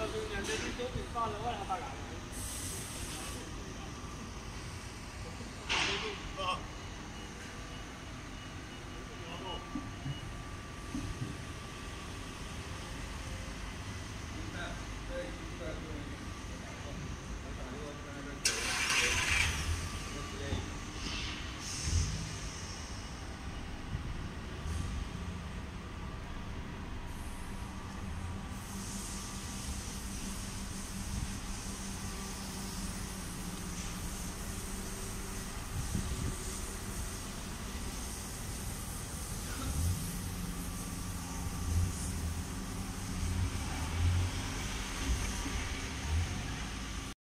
啊，就人家那些招了，我让他发答。